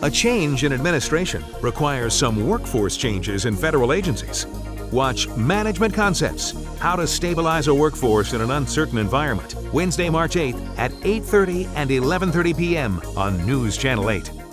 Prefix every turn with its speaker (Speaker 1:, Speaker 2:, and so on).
Speaker 1: A change in administration requires some workforce changes in federal agencies. Watch Management Concepts: How to Stabilize a Workforce in an Uncertain Environment, Wednesday, March 8th at 8:30 and 11:30 p.m. on News Channel 8.